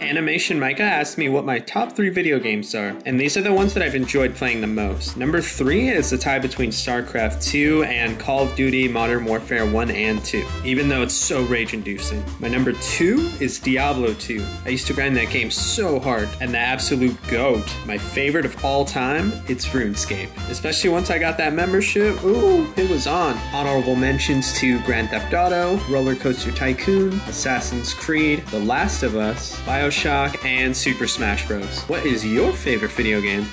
Animation Micah asked me what my top three video games are, and these are the ones that I've enjoyed playing the most. Number three is the tie between StarCraft 2 and Call of Duty Modern Warfare 1 and 2, even though it's so rage inducing. My number two is Diablo 2. I used to grind that game so hard, and the absolute GOAT, my favorite of all time, it's RuneScape. Especially once I got that membership, ooh, it was on. Honorable mentions to Grand Theft Auto, Roller Coaster Tycoon, Assassin's Creed, The Last of Us, Bioshock, and Super Smash Bros. What is your favorite video game?